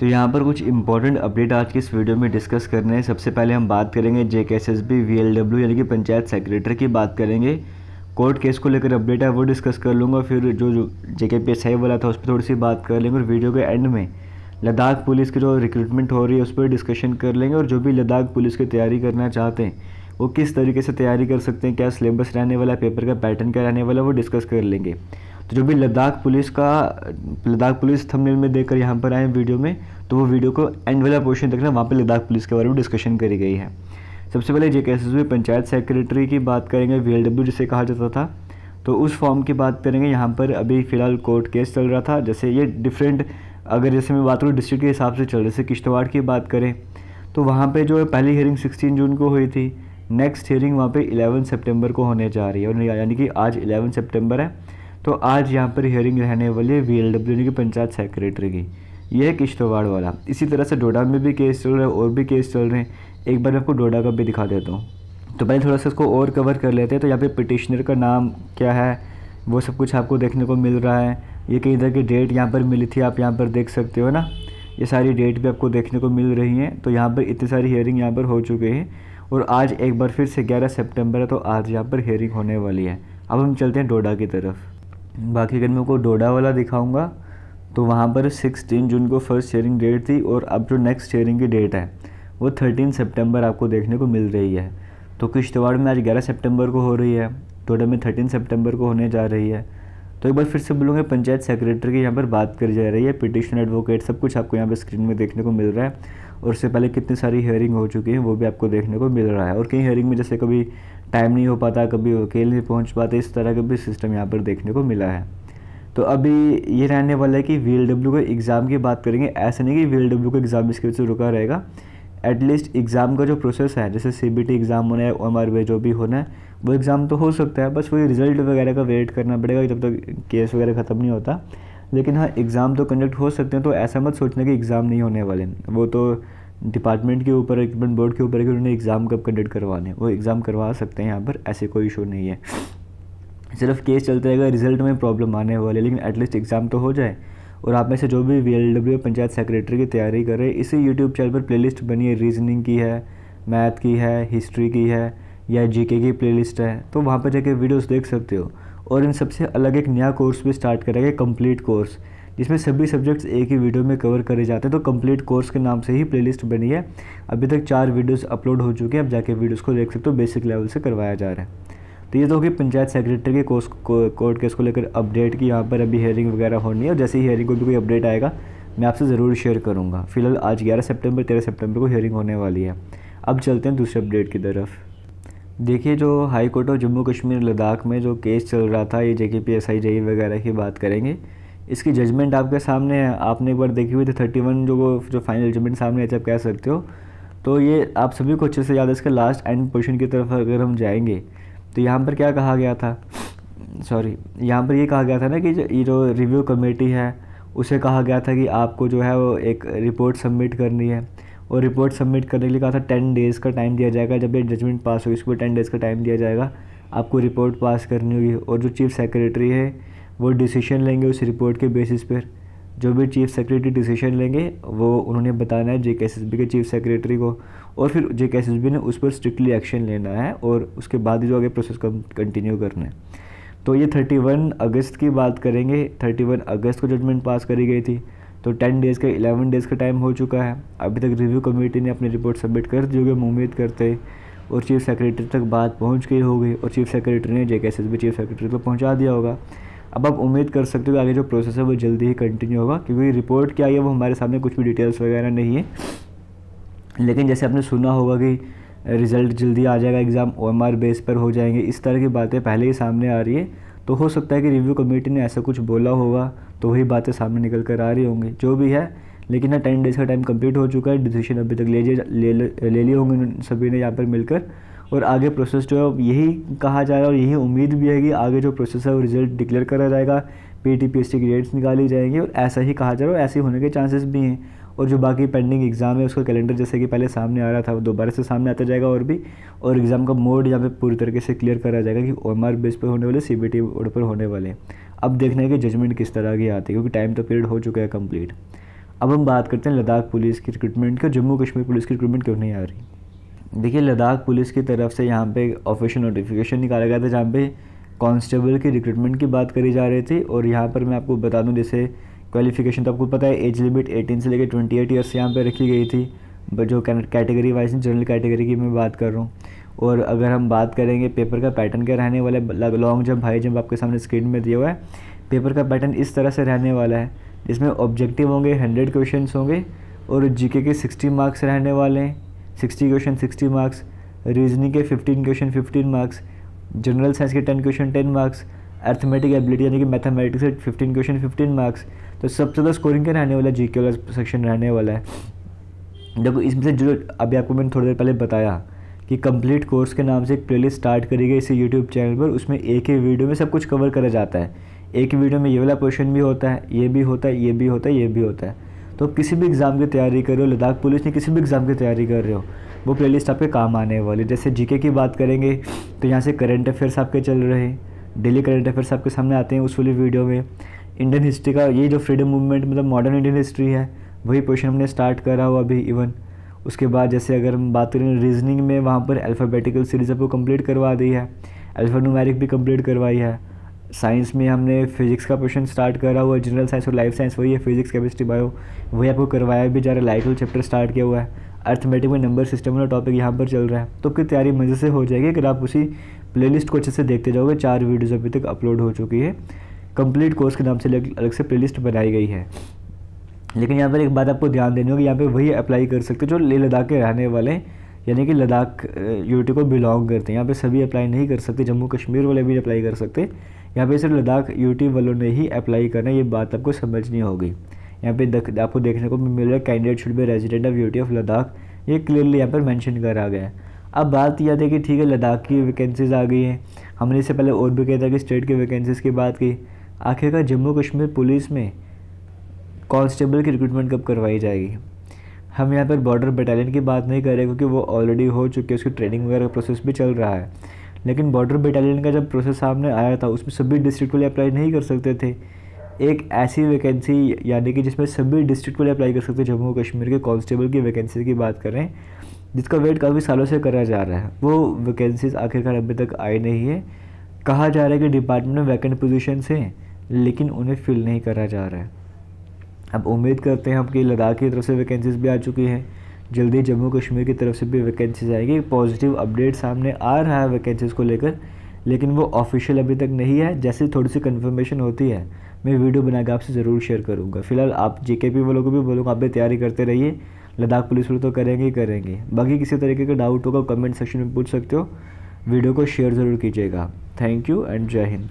तो यहाँ पर कुछ इंपॉर्टेंट अपडेट आज के इस वीडियो में डिस्कस करने हैं। सबसे पहले हम बात करेंगे J K S S B V L W यानी कि पंचायत सेक्रेटरी की बात करेंगे। कोर्ट केस को लेकर अपडेट है, वो डिस्कस कर लूँगा। फिर जो जो जे के पी एस वाला था उस पर थोड़ी सी बात कर लेंगे। और वीडियो के एंड में लद्दाख पुलिस की जो रिक्रूटमेंट हो रही है, उस पर डिस्कशन कर लेंगे। और जो भी लद्दाख पुलिस की तैयारी करना चाहते हैं, वो किस तरीके से तैयारी कर सकते हैं, क्या सिलेबस रहने वाला पेपर का पैटर्न क्या रहने वाला, वो डिस्कस कर लेंगे। तो जो भी लद्दाख पुलिस का, लद्दाख पुलिस थंबनेल में देखकर यहाँ पर आए वीडियो में तो वो वीडियो को एंड वाला पोर्शन देखना वहाँ पर लद्दाख पुलिस के बारे में डिस्कशन करी गई है। सबसे पहले जे के पंचायत सेक्रेटरी की बात करेंगे वी जिसे कहा जाता था। तो उस फॉर्म की बात करेंगे, यहाँ पर अभी फ़िलहाल कोर्ट केस चल रहा था। जैसे ये डिफरेंट अगर जैसे मैं बात करूँ डिस्ट्रिक्ट के हिसाब से चल रहे जैसे किश्तवाड़ की बात करें तो वहाँ पे जो है पहली हियरिंग 16 जून को हुई थी नेक्स्ट हियरिंग वहाँ पे 11 सितंबर को होने जा रही है। और यानी कि आज 11 सितंबर है। तो आज यहाँ पर हियरिंग रहने वाली है वी एल डब्ल्यू की पंचायत सेक्रेटरी की। यह है किश्तवाड़ वाला। इसी तरह से डोडा में भी केस चल रहे हैं, और भी केस चल रहे हैं। एक बार मैं आपको डोडा का भी दिखा देता हूँ। तो पहले थोड़ा सा इसको और कवर कर लेते हैं। तो यहाँ पे पिटिशनर का नाम क्या है, वो सब कुछ आपको देखने को मिल रहा है। ये कई तरह की डेट यहाँ पर मिली थी, आप यहाँ पर देख सकते हो ना। ये सारी डेट भी आपको देखने को मिल रही हैं। तो यहाँ पर इतनी सारी हियरिंग यहाँ पर हो चुके हैं। और आज एक बार फिर से 11 सितंबर है तो आज यहाँ पर हियरिंग होने वाली है। अब हम चलते हैं डोडा की तरफ़। बाकी अगर मैं को डोडा वाला दिखाऊँगा तो वहाँ पर सिक्सटीन जून को फ़र्स्ट शेयरिंग डेट थी और अब जो नेक्स्ट शेयरिंग की डेट है, वो थर्टीन सितंबर आपको देखने को मिल रही है। तो किश्तवाड़ में आज ग्यारह सितंबर को हो रही है, डोडा में थर्टीन सितंबर को होने जा रही है। तो एक बार फिर से बोलूँगा पंचायत सेक्रेटरी की यहाँ पर बात करी जा रही है पिटिशन एडवोकेट सब कुछ आपको यहाँ पर स्क्रीन में देखने को मिल रहा है। और उससे पहले कितनी सारी हेयरिंग हो चुकी है, वो भी आपको देखने को मिल रहा है। और कई हेयरिंग में जैसे कभी टाइम नहीं हो पाता, कभी वकील नहीं पहुँच पाते, इस तरह का भी सिस्टम यहाँ पर देखने को मिला है। तो अभी ये रहने वाला है कि वी के एग्ज़ाम की बात करेंगे। ऐसा नहीं कि वी का एग्ज़ाम इसके वजह से रुका रहेगा। एटलीस्ट एग्ज़ाम का जो प्रोसेस है, जैसे टी एग्ज़ाम होना है एम जो भी होना है, वो एग्ज़ाम तो हो सकता है, बस वही रिज़ल्ट वगैरह का वेट करना पड़ेगा जब तक तो केस वगैरह ख़त्म नहीं होता। लेकिन हाँ एग्ज़ाम तो कंडक्ट हो सकते हैं तो ऐसा मत सोचना कि एग्ज़ाम नहीं होने वाले वो तो डिपार्टमेंट के ऊपर रिक्रूटमेंट बोर्ड के ऊपर है कि उन्होंने एग्ज़ाम कब कंडक्ट करवाने वो एग्ज़ाम करवा सकते हैं यहाँ पर, ऐसे कोई इशू नहीं है। सिर्फ़ केस चलते रहेगा रिज़ल्ट में प्रॉब्लम आने वाले लेकिन एटलीस्ट एग्ज़ाम तो हो जाए। और आप में से जो भी V L W panchayat secretary की तैयारी कर रहे इसी यूट्यूब चैनल पर प्लेलिस्ट बनी है रीजनिंग की है मैथ की है हिस्ट्री की है, या जीके की प्लेलिस्ट है तो वहाँ पर जाके वीडियोस देख सकते हो। और इन सबसे अलग एक नया कोर्स भी स्टार्ट करेंगे कंप्लीट कोर्स जिसमें सभी सब्जेक्ट्स एक ही वीडियो में कवर करे जाते हैं। तो कंप्लीट कोर्स के नाम से ही प्लेलिस्ट बनी है। अभी तक चार वीडियोस अपलोड हो चुके हैं अब जाके वीडियोस को देख सकते हो बेसिक लेवल से करवाया जा रहा है। तो ये तो होगी पंचायत सेक्रेटरी के कोर्स कोर्ट केस को लेकर अपडेट की यहाँ पर अभी हेयरिंग वगैरह होनी है। और जैसे ही हेयरिंग को भी कोई अपडेट आएगा, मैं आपसे ज़रूर शेयर करूँगा। फ़िलहाल आज ग्यारह सेप्टेम्बर तेरह सेप्टेम्बर को हेयरिंग होने वाली है। अब चलते हैं दूसरे अपडेट की तरफ़। देखिए, जो high court of Jammu Kashmir Ladakh में जो केस चल रहा था, ये जे के पी एस आई वगैरह की बात करेंगे। इसकी जजमेंट आपके सामने है। आपने एक बार देखी हुई थी, थर्टी वन जो वो, जो फाइनल जजमेंट सामने है आप कह सकते हो। तो ये आप सभी को अच्छे से याद है, इसके लास्ट एंड पोजिशन की तरफ़ अगर हम जाएँगे तो यहाँ पर क्या कहा गया था? सॉरी, यहाँ पर ये कहा गया था ना कि जो, ये जो रिव्यू कमेटी है, उसे कहा गया था कि आपको जो है वो एक रिपोर्ट सबमिट करनी है। और रिपोर्ट सबमिट करने के लिए कहा था टेन डेज़ का टाइम दिया जाएगा। जब ये जजमेंट पास होगी उसको टेन डेज़ का टाइम दिया जाएगा। आपको रिपोर्ट पास करनी होगी और जो चीफ़ सेक्रेटरी है, वो डिसीशन लेंगे उस रिपोर्ट के बेसिस पर। जो भी चीफ़ सेक्रेटरी डिसीज़न लेंगे, वो उन्होंने बताना है जे के के चीफ़ सेक्रेटरी को। और फिर जे के ने उस पर स्ट्रिक्टली एक्शन लेना है और उसके बाद जो आगे प्रोसेस कंटिन्यू करना है। तो ये 31 अगस्त की बात करेंगे। 31 अगस्त को जजमेंट पास करी गई थी। तो टेन डेज़ का 11 डेज़ का टाइम हो चुका है। अभी तक रिव्यू कमेटी ने अपनी रिपोर्ट सबमिट कर दी होगी, हम उम्मीद करते और चीफ़ सेक्रेटरी तक बात पहुँच गई होगी, और चीफ़ सेक्रेटरी ने जे के चीफ़ सेक्रेटरी तक पहुँचा दिया होगा। अब आप उम्मीद कर सकते हो कि आगे जो प्रोसेस है, वो जल्दी ही कंटिन्यू होगा, क्योंकि रिपोर्ट क्या है, वो हमारे सामने कुछ भी डिटेल्स वगैरह नहीं है। लेकिन जैसे आपने सुना होगा कि रिज़ल्ट जल्दी आ जाएगा एग्ज़ाम ओएमआर बेस पर हो जाएँगे, इस तरह की बातें पहले ही सामने आ रही है। तो हो सकता है कि रिव्यू कमेटी ने ऐसा कुछ बोला होगा तो वही बातें सामने निकल कर आ रही होंगी, जो भी है, लेकिन ना टेन डेज़ का टाइम कंप्लीट हो चुका है डिसीज़न अभी तक ले ले ले लिए होंगे सभी ने यहाँ पर मिलकर, और आगे प्रोसेस जो है यही कहा जा रहा है और यही उम्मीद भी है कि आगे जो प्रोसेस है, वो रिज़ल्ट डिक्लेयर करा जाएगा P T P S T dates निकाली जाएँगी, और ऐसा ही कहा जा रहा है, और ऐसे होने के चांसेस भी हैं। और जो बाकी पेंडिंग एग्ज़ाम है, उसका कैलेंडर जैसे कि पहले सामने आ रहा था, वो दोबारा से सामने आता जाएगा और भी, और एग्ज़ाम का मोड यहाँ पे पूरी तरीके से क्लियर करा जाएगा कि ओ एम बेस पर होने वाले सी बी पर होने वाले अब देखने के जजमेंट किस तरह की आती है, क्योंकि टाइम तो पीरियड हो चुका है कंप्लीट अब हम बात करते हैं लद्दाख पुलिस की रिक्रूटमेंट की, जम्मू कश्मीर पुलिस की रिक्रूटमेंट क्यों नहीं आ रही? देखिए, लद्दाख पुलिस की तरफ़ से यहाँ पे ऑफिशियल नोटिफिकेशन निकाला गया था, जहाँ पे कांस्टेबल की रिक्रूटमेंट की बात करी जा रही थी, और यहाँ पर मैं आपको बता दूँ, जैसे क्वालिफिकेशन तो आपको पता है एज लिमिट 18 से लेकर 28 एट ईयर्स यहाँ पे रखी गई थी जो कैटेगरी वाइज जनरल कैटेगरी की मैं बात कर रहा हूँ। और अगर हम बात करेंगे पेपर का पैटर्न क्या रहने वाला है लॉन्ग जंप हाई जंप आपके सामने स्क्रीन में दिया हुआ है पेपर का पैटर्न इस तरह से रहने वाला है, जिसमें ऑब्जेक्टिव होंगे हंड्रेड क्वेश्चन होंगे, और जीके के सिक्सटी मार्क्स रहने वाले हैं। Sixty question sixty marks reasoning के fifteen question fifteen marks general science के ten question ten marks arithmetic ability यानी कि मैथमेटिक्स से फिफ्टीन क्वेश्चन फिफ्टीन मार्क्स तो सबसे ज़्यादा स्कोरिंग क्या रहने वाला है? जी के वाला सेक्शन रहने वाला है। देखो, इसमें से जो अभी आपको मैंने थोड़ी देर पहले बताया कि कंप्लीट कोर्स के नाम से एक प्लेलिस्ट स्टार्ट करी गई इसी यूट्यूब चैनल पर। उसमें एक ही वीडियो में सब कुछ कवर करा जाता है। एक ही वीडियो में ये वाला क्वेश्चन भी होता है, ये भी होता है, ये भी होता है, ये भी होता है। तो किसी भी एग्ज़ाम की तैयारी कर रहे हो, लद्दाख पुलिस ने किसी भी एग्ज़ाम की तैयारी कर रहे हो, वो प्लेलिस्ट आपके काम आने वाली जैसे जीके की बात करेंगे तो यहाँ से करेंट अफेयर्स आपके चल रहे हैं। डेली करंट अफेयर्स आपके सामने आते हैं उस वाली वीडियो में। इंडियन हिस्ट्री का ये जो फ्रीडम मूवमेंट मतलब मॉडर्न इंडियन हिस्ट्री है, वही क्वेश्चन हमने स्टार्ट करा हुआ अभी इवन उसके बाद जैसे अगर हम बात करें रीजनिंग में, वहाँ पर अल्फ़ाबेटिकल सीरीज़ आपको कंप्लीट करवा दी है अल्फ़ानुमेरिक भी कंप्लीट करवाई है। साइंस में हमने फिजिक्स का क्वेश्चन स्टार्ट करा हुआ जनरल साइंस और लाइफ साइंस वही है फिजिक्स केमिस्ट्री बायो वही आपको करवाया भी जा रहा है लाइट चैप्टर स्टार्ट किया हुआ है। अर्थमेटिक में नंबर सिस्टम वाला टॉपिक यहाँ पर चल रहा है। तो आपकी तैयारी मज़े से हो जाएगी, अगर आप उसी प्लेलिस्ट को अच्छे से देखते जाओगे। चार वीडियोज़ अभी तक अपलोड हो चुकी है। कंप्लीट कोर्स के नाम से अलग से प्लेलिस्ट बनाई गई है। लेकिन यहाँ पर एक बात आपको ध्यान देनी होगी, यहाँ पे वही अप्लाई कर सकते जो ले लद्दाख के रहने वाले, यानी कि लद्दाख यूटी को बिलोंग करते हैं। यहाँ पे सभी अप्लाई नहीं कर सकते, जम्मू कश्मीर वाले भी अप्लाई कर सकते। यहाँ पे सिर्फ़ लद्दाख यूटी वालों ने ही अप्लाई करना ये बात आपको समझनी होगी। यहाँ पे आपको देखने को मिल रहा है candidate should be resident of UT of Ladakh. ये क्लियरली यहाँ पर मैंशन करा गया है। अब बात यह थी कि ठीक है, लद्दाख की वैकेंसीज आ गई हैं। हमने इससे पहले और भी कहता कि स्टेट की वैकेंसीज़ की बात की। आखिरकार जम्मू कश्मीर पुलिस में कांस्टेबल की रिक्रूटमेंट कब करवाई जाएगी? हम यहाँ पर बॉर्डर बटालियन की बात नहीं कर रहे क्योंकि वो ऑलरेडी हो चुकी है, उसकी ट्रेनिंग वगैरह का प्रोसेस भी चल रहा है। लेकिन बॉर्डर बटालियन का जब प्रोसेस सामने आया था, उसमें सभी डिस्ट्रिक्ट वाले अप्लाई नहीं कर सकते थे। एक ऐसी वैकेंसी यानी कि जिसमें सभी डिस्ट्रिक्ट वाले अप्लाई कर सकते जम्मू कश्मीर के कांस्टेबल की वैकेंसी की बात करें जिसका वेट काफ़ी सालों से करा जा रहा है। वो वैकेंसीज आखिरकार अभी तक आई नहीं है। कहा जा रहा है कि डिपार्टमेंट में वैकेंट पोजीशन हैं, लेकिन उन्हें फिल नहीं करा जा रहा है। अब उम्मीद करते हैं हम कि लद्दाख की तरफ़ से वैकेंसीज भी आ चुकी हैं। जल्दी जम्मू कश्मीर की तरफ़ से भी वैकेंसीज आएगी। पॉजिटिव अपडेट सामने आ रहा है वैकेंसीज़ को लेकर, लेकिन वो ऑफिशियल अभी तक नहीं है। जैसे थोड़ी सी कन्फर्मेशन होती है, मैं वीडियो बनाकर आपसे ज़रूर शेयर करूँगा। फ़िलहाल आप जे के पी वालों को भी बोलूँगा, आप भी तैयारी करते रहिए। लद्दाख पुलिस वाले तो करेंगे ही करेंगे। बाकी किसी तरीके का डाउट होगा कमेंट सेक्शन में पूछ सकते हो। वीडियो को शेयर ज़रूर कीजिएगा। थैंक यू एंड जय हिंद